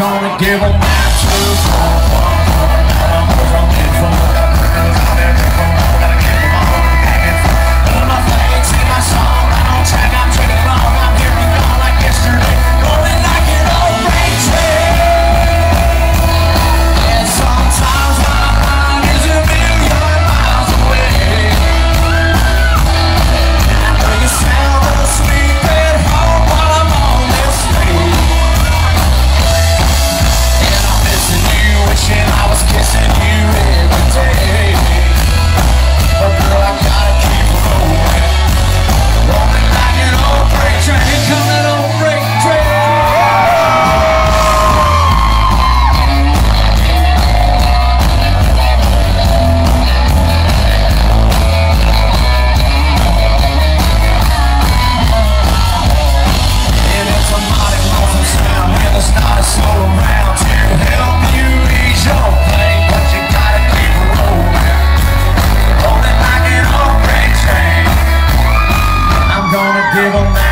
gonna give them give them